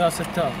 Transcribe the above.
يا ستار.